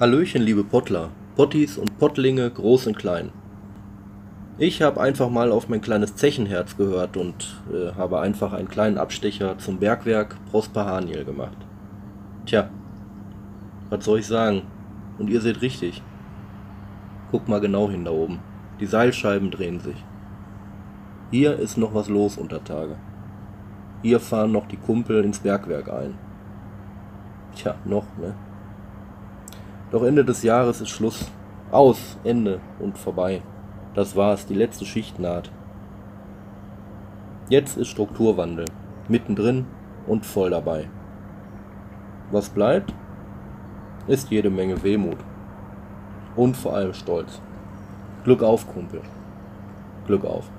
Hallöchen, liebe Pottler, Pottis und Pottlinge, groß und klein. Ich habe einfach mal auf mein kleines Zechenherz gehört und äh, habe einfach einen kleinen Abstecher zum Bergwerk Prosper Haniel gemacht. Tja, was soll ich sagen? Und ihr seht richtig. Guck mal genau hin da oben. Die Seilscheiben drehen sich. Hier ist noch was los unter Tage. Hier fahren noch die Kumpel ins Bergwerk ein. Tja, noch, ne? Doch Ende des Jahres ist Schluss. Aus, Ende und vorbei. Das war's, die letzte Schicht naht. Jetzt ist Strukturwandel. Mittendrin und voll dabei. Was bleibt? Ist jede Menge Wehmut. Und vor allem Stolz. Glück auf, Kumpel. Glück auf.